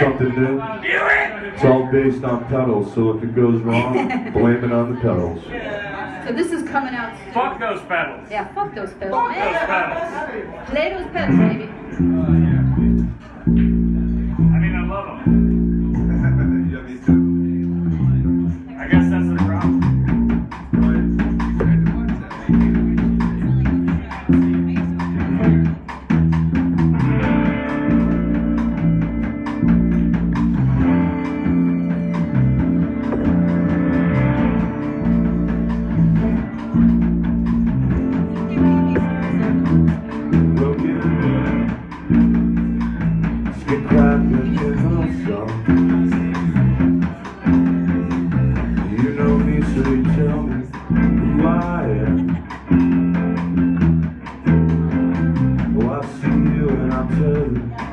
Something new. It's all based on pedals, so if it goes wrong, blame it on the pedals. So this is coming out. soon. Fuck those pedals. Yeah, fuck those pedals. Fuck those pedals. Play those pedals, baby. Mm. Who I I see you and I'll tell you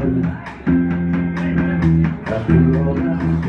one. Happy Roll.